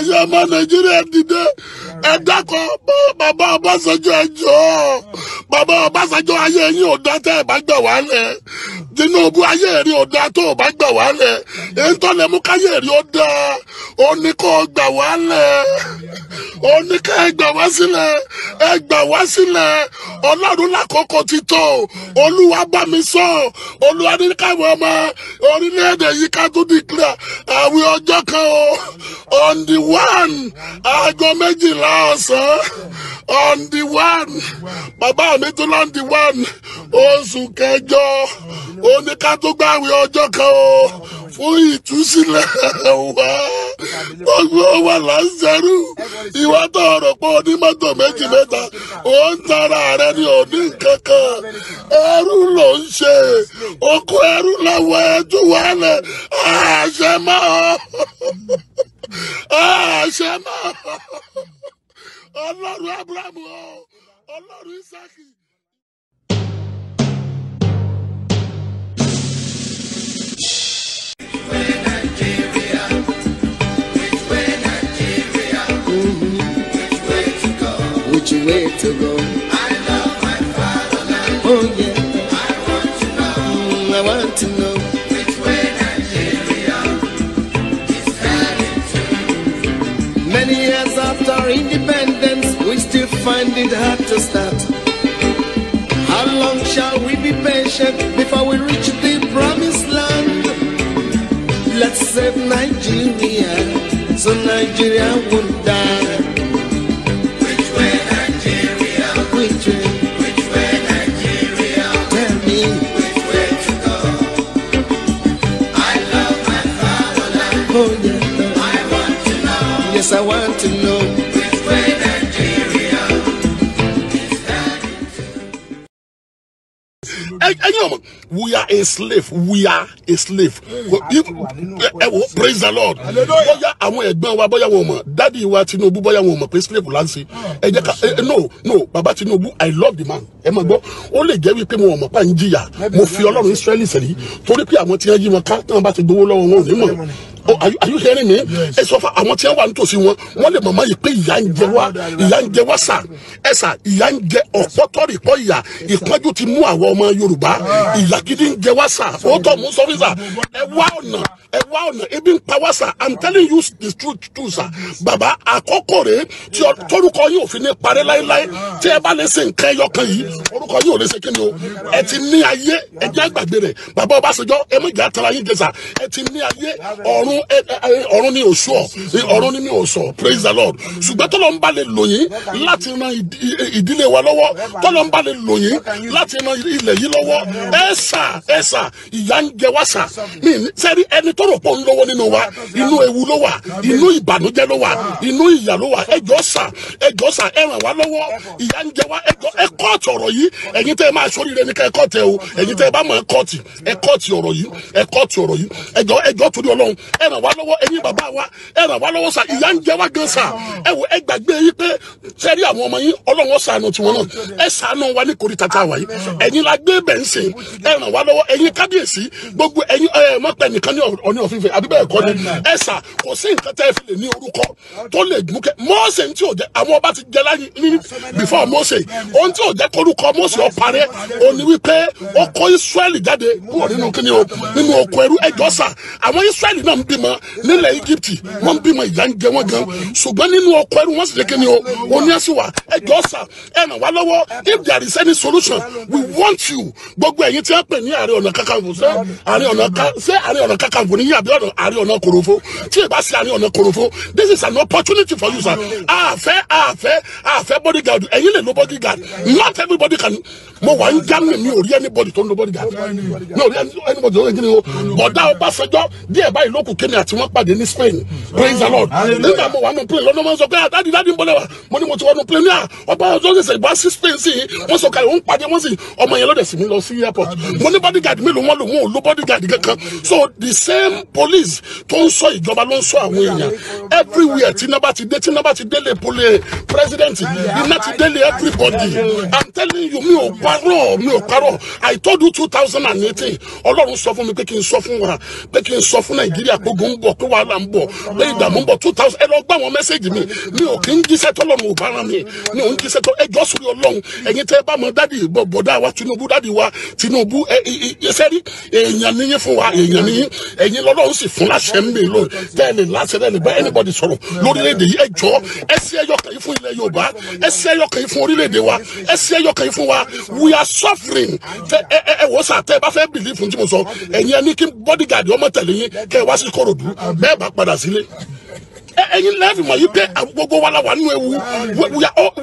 ẹ̀yin ọmọ nàìjíríà dìde. Ẹ dákọ̀ bàbá ọbásanjọ́ ẹ jọ̀ọ́ bàbá ọbásanjọ́ ayé yín ò dá tẹ́ ẹ bá gbà wálẹ̀ tinubu ayé rí ò dá tó o bá gbà wálẹ̀ èyí tó lè mú káyé rí ó dá. Ó ní kó gbà wálẹ̀ ó ní ká ẹ gbà wá sílẹ̀. Ẹ gbà wá sílẹ̀. Ọlọ́run lákòókò ti tó. Olúwa bá mi sọ. Olúwa ní káwọn ọmọ. Orílẹ̀-èdè yìí ká tún declare àwìn ọjọ́ kan o. On the one aago méjìlá ọ̀sán on the one bàbá mi tún lọ on the one. Oṣù kẹjọ oníkàtúgbà àwìn ọjọ́ kan o. Fún ìtúsílẹ̀ wa gbogbo wa là ń sẹ́rù ìwà tó rò pé onímọ́tò méjì mẹ́ta ó ń tara rẹ ní òní kankan ẹrú ló ń ṣe. Oko ẹrú lọ́wọ́ ẹjú wálẹ̀ àṣẹ mọ́. Àṣẹ mọ́ ọlọ́run abrahamu ọlọ́run isaki. It hard to start. How long shall we be patient before we reach the promised land? Let's save Nigeria so Nigeria won't die. Which way? Nigeria? Which way? Nigeria? Tell me. Which way to go? I love my fatherland. Oh yeah. I want to know. Yes, I want to know. Ẹ̀yin ọmọ we are a slave we are a slave. Ẹ wo praise the lord. Bóyá àwọn ẹ̀gbọ́n wa bóyá wọn mọ̀ dádì wa tinubu bóyá wọn mọ̀ pé slave là ń ṣe. Ẹ jẹ́ ká no no baba tinubu i love the man. Ẹ máa gbọ́ ó lè jẹ́ wípé ò mọ̀ pa ń jìyà. Mo fi ọlọ́run israẹli sẹ̀rí torí pé àwọn tí wọ́n yí wọn ká tí wọ́n bá ti gbowó lọ́wọ́ wọn ò ní mọ̀ Oh, are you, are you hearing me? ẹ sọ fún àwọn tí wọn wà nítòsí wọn wọn lè mọ̀mọ́ yìí pé ìyá ń jẹ wá ìyá ń jẹ wá sà. Ẹ sà ìyá ń jẹ ọ̀pọ̀tọ́rì pọ̀ ìyá ìpọ́njú ti mú àwọn ọmọ yorùbá. Ìyá gidi ń jẹ wá sà. Ó tọ́ mú sọ fún sà. Ẹ wá ọ̀nà ẹ wá ọ̀nà. Ebi ń pa wá sà. I'm telling you the truth too sà. Bàbá àkọ́kọ́ rẹ̀ tí ọ- torúkọ yìí ò fi ní parẹ́ láéláé. Tí ẹ bá lè ṣe nǹkan ẹyọ kan yìí orúkọ yìí ò lè ṣe kí ni o. Ẹ ti ní ayé ẹ jẹ́ àgbàgbé rẹ̀. Bàbá ọbaṣẹjọ́ ẹ méjì àtàrà yín jẹ sà. Ẹ ti ní ayé ọ̀run ẹ- ọ̀run ni òṣù ọ̀ ọ̀run ni mi ò sọ. Praise the lord. Ṣùgbọ́n tọ́lọ́ ń bá lè lò yín láti ran ìdí- ìdílé wa lọ́wọ́ tọ́lọ́ ń bá lè lò yín láti ran ilẹ̀ yìí lọ́wọ́ ẹ sà ẹ sà ìyá ń jẹ wá sà. Mí sẹ́rí ẹni tó rò pọ̀ ń lọ́wọ́ nínú wa? Inú ewu ló wà inú ìbànújẹ́ ló wà inú ìyà ló wà. Ẹjọ́ sà ẹjọ́ sà ẹ ràn wá lọ́wọ́. Ìyá ń jẹ wá ẹjọ́ ẹ kọ́ọ̀tù ọ̀rọ̀ yìí. Ẹ̀yin tẹ́ ẹ máa sóríire ní ká ẹ kọ́ọ̀tù ẹ o. Ẹ̀yin tẹ́ ẹ bá mọ̀ ẹ kọ́ọ̀tù ẹ kọ́ọ̀tù ọ̀rọ̀ yìí ẹ kọ́ọ̀tù ọ̀rọ̀ yìí. Ẹjọ́ ẹjọ́ torí ọlọ́run ẹ ràn wá lọ́wọ́ ẹ̀yin bàbá wa ẹ ràn wá lọ́wọ́ sà ìyá ń jẹ wá gan sà ẹ wò ẹ gbàgbé yìí pé sẹ́rí àwọn ọmọ yín? Ọlọ́run ṣàánú tiwọn náà. Ẹ ṣàánú wa ní kórìíta tá a wà yìí. Ẹ̀yin la gbé bẹ̀ ń sìn ẹ ràn wá lọ́wọ́. Ẹ̀yin kábíyèsí gbogbo ẹ̀yin ẹ mọ̀pẹ́ nìkan ní ọ̀ní ọ̀fífẹ́ àbí bẹ́ẹ̀ kọ́ ni? Ẹ sà kò sí nǹkan tẹ́ ẹ fi lè ní orúkọ tó lè mú kẹ mọ́ọ̀sẹ̀ tí ò jẹ́ àwọn ọba ti jẹ láyé ní before mọ́ọ̀sẹ̀ bímọ nílẹ̀ íjíbítì wọ́n bímọ ìyá ń gan. Ṣùgbọ́n nínú oko ẹrú wọ́n sì jẹ́ kíni o oní ẹ̀sìn wà. Ẹjọ́ sà ẹ ràn wá lọ́wọ́. If there is any solution we want you. Gbogbo ẹ̀yin tí wọ́n pè ní ààrẹ ọ̀nà kakanfò ṣé ààrẹ ọ̀nà kakanfò ní yàbí ààrẹ ọ̀nà kòròfo tí ì bá ṣe ààrẹ ọ̀nà kòròfo this is an opportunity for you sir. Àfẹ́ àfẹ́ àfẹ́ bodyguard. Ẹ̀yin lè lo bodyguard. Not everybody can. Mo wà ń Germany mi ò rí anybody tó ń lo bodyguard. Mi ò rí anybody tó ń gbé o bọ̀dá Ọbásanjọ́ díẹ̀ báyìí lókù kémi àti wọ́n pàdé ní Spain. Praise the Lord. Nígbà mo wà nù plane lọ́nà mo sọ pé àdáàdì dáàdì ń bọ̀lẹ̀ wa mo ní mo ti wà nù plane ní à Ọbásanjọ́ ṣẹ̀ṣẹ̀ bá sí Spain sí. I wọ́n sọ kalẹ̀ wọ́n pàdé wọ́n sì ọmọ yẹn lọ́dẹ̀ sí mi lọ sí airport. Mo ní bodyguard mélòó wọn lò wọn ò lo bodyguard kankan. So the same police tó ń sọ ìjọba ló ń sọ àwọn èèyàn. Everywhere tí bá ti dé tí bá ti délé pole president iná ti délé everybody. I'm telling telling you mi ò parọ́ mi ò parọ́. I told you two thousand and eighteen. Ọlọ́run sọ fún mi pé kí n sọ fún wa pé kí n sọ fún nàìjíríà pé ogun ń bọ̀ pé wàhálà ń bọ̀. Pé ìdààmú ń bọ̀ two thousand ẹ lọ gbá àwọn mẹ́sẹ̀gì mi. Mi ò kí ń jíṣẹ́ tọ́lọ́run ò bá rán mi. Mi ò ń jíṣẹ́ tọ́ ẹjọ́ sórí ọlọ́run. Ẹ̀yin tẹ́ ẹ bá mọ dádì bọ̀dá wa tinubu dádì wa tinubu ẹ ẹsẹ́ rí? Èèyàn níyìn fún wa èèyàn níyìn ẹ̀yin lọ́lọ́run sì fún láṣẹ ń bè láṣẹ bá orílẹ̀‐èdè wa ẹsẹ̀ ẹyọ kan yìí fún wa. We are suffering. Tẹ ẹ ẹ ẹ tẹ ẹ bá ẹ korodu bẹ́ẹ̀ bá padà sílé ẹyin lẹ́ẹ̀fì mọ̀ yìí pé gbogbo wa la wà nínú ewu.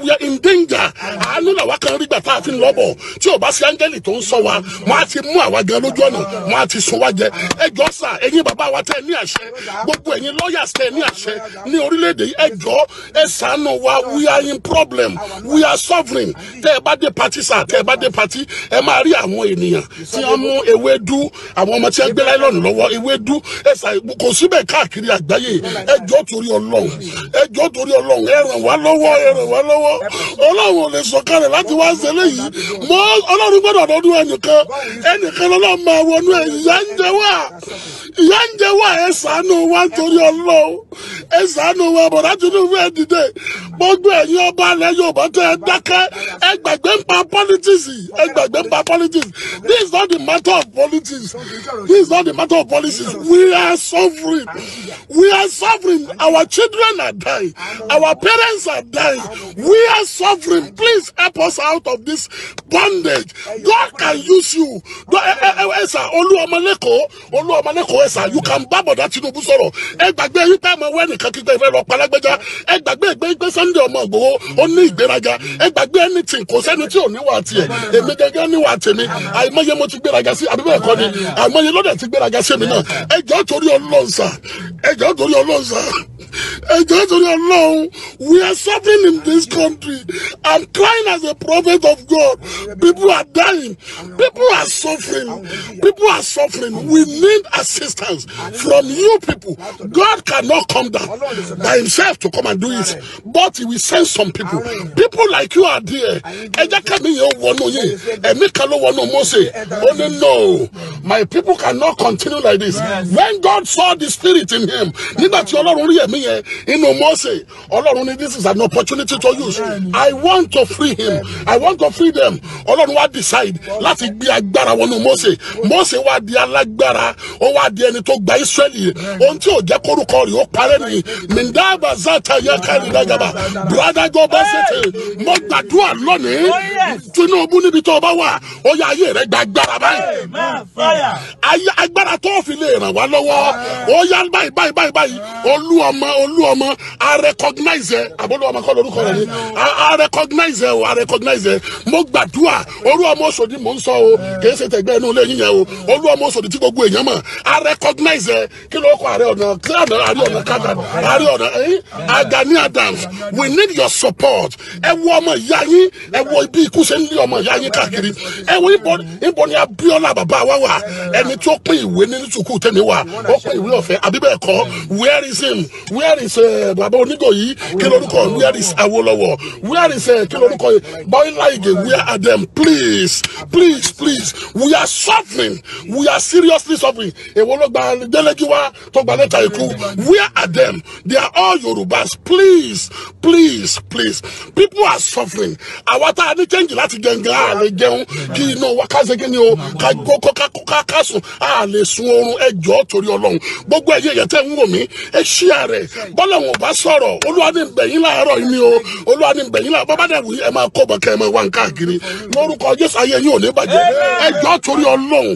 We are in danger. Àánú làwa kan rí gbà tá a fi ń lọ́bọ̀. Tí o bá sí áńgẹ́lì tó ń sọ wa wọ́n á ti mú àwa gan lójú ọ̀nà wọ́n á ti sun wa jẹ. Ẹjọ́ sà ẹ̀yin bàbá wa tẹ́ ní àṣẹ gbogbo ẹ̀yin lawyers tẹ́ ní àṣẹ ní orílẹ̀-èdè ẹjọ́ ẹ ṣàánú wa. We are in problem. We are suffering. Tẹ́ ẹ bá dé party sà tẹ́ ẹ bá dé party ẹ máa rí àwọn ènìyàn tí wọ́n mú ewédú àwọn ọmọ tí wọ́n gbé láìlọ́nù lọ́wọ́ ewédú. Ẹ ṣà kò síbẹ̀ káàkiri àgbáyé. Ẹjọ́ torí ọlọ́run. Ẹjọ́ torí ọlọ́run ẹ wá lọ́wọ́ ẹ wá lọ́wọ́. Ọlọ́run ò lè sọ̀kalẹ̀ láti wá ṣe léyìí mọ́ ọlọ́run gbọ́dọ̀ lọ́dún ẹnìkan. Ẹnìkan lọ́lọ́run máa wọnú ẹ. Ìyá ń jẹ wá. Ìyá ń jẹ wá. Ẹ ṣàánú torí ọlọ́run. Ẹ ṣàánú wa. Bọ̀dá tinubu ẹ dìde. Gbogbo ẹ̀yin ọba alẹ́ yorùbá tẹ ẹ ẹ ẹ we are suffering. We are suffering our children are dying. Our parents are dying. We are suffering. Please help us out of this bondage. God can use you. Ẹsà olúọmọlẹ́kọ̀ọ́ olúọmọlẹ́kọ̀ọ́ ẹsà you can bá bọ̀dá tinubu sọ̀rọ̀. Ẹ gbàgbé wípé àmọ́ wẹ́ nìkan kíkẹ́ ìfẹ́ lọ palágbẹ́já ẹ gbàgbé ìgbé ìgbé sunday ọmọ ìgbòho ó ní ìgbéraga. Ẹ gbàgbé anything kò sẹ́ni tí ò níwà tiẹ̀. Èmi gẹ́gẹ́ níwà tèmi. Àìmọye mo ti gbéraga sí àbí bẹ́ẹ̀ kọ́ ni? Àìmọye lọ́dẹ̀ ti gbéraga sí mi náà. Ẹ jọ́ torí ọlọ́ọ̀sà ẹ jọ́ torí ọlọ́ọ̀sà ẹ jọ́ torí ọlọ́run we are suffering in this country. I'm crying as a prophet of god. People are dying. People are suffering. People are suffering. We need assistance from you people. God cannot come down by himself to come and do it. But he will send some people. People like you are there. Ẹ jẹ́ kẹ́mi yẹn wọnú yìí ẹ̀mí kan ló wọnú mose ó ní no my people cannot continue like this. When god saw the spirit in him nígbà tí ọlọ́run rí ẹ̀mí yẹn inú mose ọlọ́run ní this is an opportunity to use. I want to free him. I want to free them. Ọlọ́run wá decide láti gbé agbára wọnú mose mose wá di alágbára. Ó wá di ẹni tó gba israẹli ohun tí ò jẹ́ kórúkọ rẹ̀ ó parẹ́ nìyí. Mindaba zata yẹ kárí dàgàbà bradago basete mo gbàdúrà lónìí tinubu níbi tó o bá wà ó yẹ ayé rẹ gba agbára báyìí. Agbára tó fi lè ràn wá lọ́wọ́. Ó yá báyìí báyìí báyìí báyìí. Olú ọmọ olú ọmọ a recognize ẹ. Àbólú ọmọ kọ́ lórúkọ rẹ ni. A recognize ẹ o a recognize ẹ. Mo gbàdúrà olú ọmọ Òṣòdì mò ń sọ o. Kì í ṣe tẹ̀gbẹ́ inú ilé yín yẹn o. Olú ọmọ Òṣòdì tí gbogbo èèyàn mọ̀. A recognize ẹ. Kí ló kọ àrẹ ọ̀nà kí àná àrẹ ọ̀nà kàdà àrẹ ọ̀nà ẹ̀yìn Gani Adams we need your support. Ẹ wo ọmọ ìyá yín ẹ wo ibi ikú ṣe ọmọ ìyá yín káàkiri. Ẹ wo ibo ni Abíọ́lá bàbá wa wà? Ẹni tó pín ìwé ní sùkúù tẹ̀mí wa ó pín ìwé ọ̀fẹ́. Àbí where is him? Where is uh, baba Onígòyí kí lórúkọ where is Awólọ́wọ̀ where is uh, kí lórúkọ Bọ́lá where are them? Please please please. We are suffering. We are seriously suffering. Èwo ló gba délẹ́gí wa tó gba lẹ́tà ikú? Where are them? They are all Yorùbás please please please. People are suffering. Àwa tá a ní change láti gẹ̀ǹgẹ̀ a lè jẹun kí inú wa ká segin ni o ká kókó ká ká ká sùn a lè sun oorun ẹ jọ̀ọ́ torí Ọlọ́run. Gbogbo ẹ̀yẹ yẹn tẹ́ ń wò mí ẹ ṣí àrẹ bọ́lá wọn bá sọ̀rọ̀ olúwa ní bẹ̀yìn láàárọ̀ yìí ni o olúwa ní bẹ̀yìn láàárọ̀. Bàbá dẹ̀ wù ẹ máa kó bọ̀ kẹ́ ẹ máa wá nǹkan lórúkọ Jésù ayé yín ò ní bàjẹ́. Ẹ jọ̀ọ́ torí Ọlọ́run.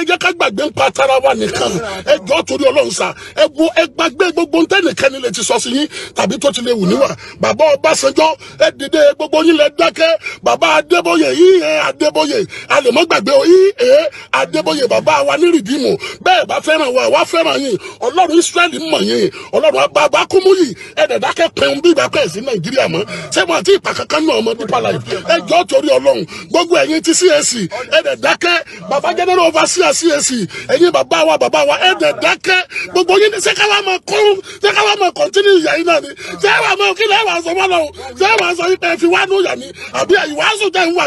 Ẹ jẹ́ ká gbàgbé ń pa tara wa nìkan. Ẹ jọ̀ọ́ torí Ọlọ́run sà ẹ wo ẹ gbàgbé gbogbo ntẹ́nìkan ni lè ti sọ sí yín tàbí tó ti lè wù níwà. Bàbá Ọbásanjọ́ ẹ dìde gbogbo yín lẹ dákẹ́ bàbá Adébóyè ẹ Adébóyè alèmọ́ gbàgbé o ẹ Adébóyè bàbá wa ní rìdíìmù. Bẹ́ẹ̀ bá fẹ́ràn wa wá fẹ́ràn yín. Ọlọ́run Ísírẹ́lì mọ̀ yín. Ọlọ́run bàbá kúmú yìí ẹ dẹ̀ dákẹ́ pẹ̀hún bí ìbá pẹ̀ sí Nàìjíríà mọ́. Wọn àti ìpà kankan náà ọmọ Deeper Life? Ẹ jọ̀ọ́ torí Ọlọ́run. Gbogbo ẹ̀yin ti CAC ẹ dẹ̀ dákẹ́. Bàbá general overseer CAC ẹ̀yin bàbá wa bàbá wa ẹ dẹ̀ dákẹ́. Gbogbo yín ní sẹ́káwá máa kọ́ sẹ́káwá wàá mọ kọ́ntínú ìyá yìí náà ni? Wàá mọ kí lẹ́wà sọ wọn lọ ṣé wàá sọ yìí pé fi wá núyà ni? Àbí ìwàásù tẹ̀ ń wà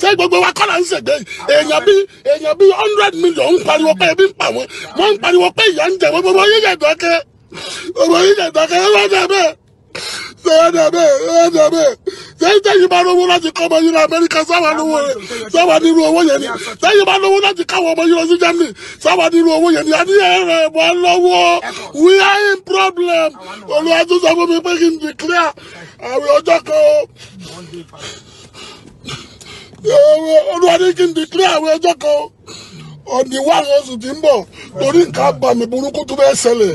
ṣé gbogbo wa kọ́ là ń ṣègbè? Èèyàn bí èèyàn bí hundred million ń pariwo pé ebi ń pa wọn. Wọ́n ń pariwo pé ìyá ń jẹ wọn. Gbogbo yín yẹ dọ́kẹ́. Gbogbo yín yẹ dọ́kẹ́. Wá dà bẹ́ẹ̀. Wá dà bẹ́ẹ̀. Wá dà bẹ́ẹ̀. Ṣé tẹ́yìn bá lówó láti kọ́ ọmọ yín lọ Amẹ́ríkà? Sáwà rẹ̀? Nínú owó yẹn ni? Tẹ́yìn bá lówó láti káwọn ọmọ yín lọ sí Germany? Sáwà nínú owó yẹn ni? Àní ẹ̀rẹ̀ bọ́ lọ́wọ́. We are in problem. Olùwà tó sọ fún mi pé kí n declare àwẹ̀ ọjọ́ kan olùwà ní kí n declare àwẹ̀ ọjọ́ kan ọ̀nì wà oṣù tí ń bọ̀ torí nǹkan àbàmì burúkú tó bẹ́ẹ̀ ṣẹlẹ̀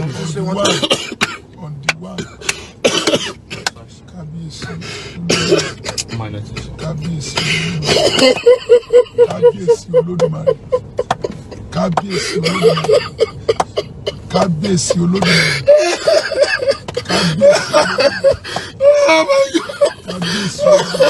kábíyèsí kábíyèsí olódùmarè kábíyèsí olódùmarè kábíyèsí olódùmarè kábíyèsí kábíyèsí ọba àwọn ọba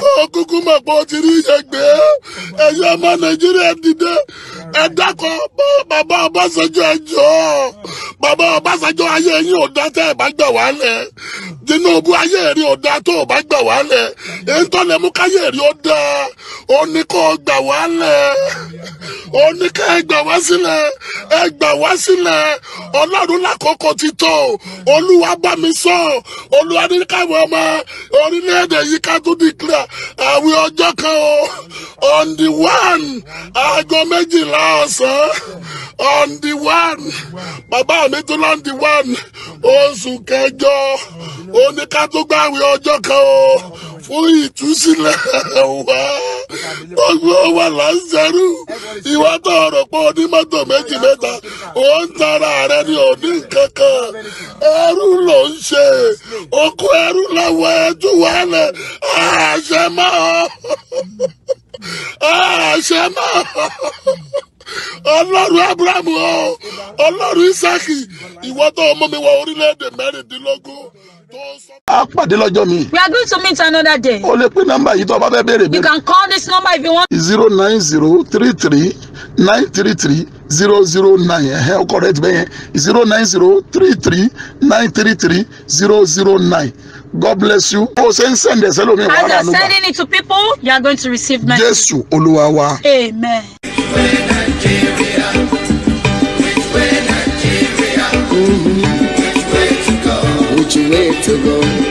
ọ̀gá kò sí ní ó kúkú mọ̀ pé ó ti rí iye gbé. Ẹ̀yin ọmọ Nàìjíríà dìde. Ẹ dákọ̀ bá- bàbá Ọbásanjọ́ ayé yín ò dá ẹ bá gbà wálẹ̀ Tinubu ayé rí ò tó ò bá gbà wálẹ̀ èyí tó lè mú káyé rí ó dá. Ó ní o gbà wálẹ̀ ó ní ká ẹ gbà wá sílẹ̀. Ẹ gbà wá sílẹ̀. Ọlọ́run lákòókò ti tó. Olúwa bá mi sọ. Olúwa ní káwọn ọmọ orílẹ̀-èdè yìí ká tún declare àwẹ̀ ọjọ́ kan o. On the one aago méjìlá ọ̀sán. On the one bàbá mi tún on the one oṣù kẹjọ. Oníkàtúgbà àwẹ̀ ọjọ́ kan o fún ìtúsílẹ̀ wa gbogbo wa là ń ṣerú. Ìwà tó rò pé onímọ́tò méjì mẹ́ta ó tara rẹ ní òní kankan ẹrú ló ń ṣe. Okú ẹrú lọ́wọ́ ẹjú wàhálẹ̀ àṣẹ máa àṣẹ máa ọlọ́run abrahamu o ọlọ́run isaki ìwọ tó ọmọ mi wọ orílẹ̀-èdè mẹ́rìndínlógún tó sọ. a pàdé lọ́jọ́ mi We are going to meet another day. o lè pín nọ́mbà yìí tó o bá fẹ́ béèrè You can call this number if you want. zero nine zero three three nine three three zero zero nine ẹ̀hẹ́ o correct bẹ́ẹ̀ yẹn zero nine zero three three nine three three zero zero nine God bless you o ṣe ń sẹ́ndẹ̀ sẹ́lómi As wàhálà you are sending it to people, you are going to receive message. Jésù Olúwa wa. Amen. Way to go?